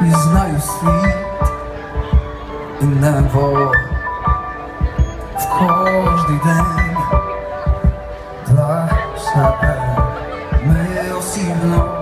Не знаю світ і небо в кожний день для себе ми осібно.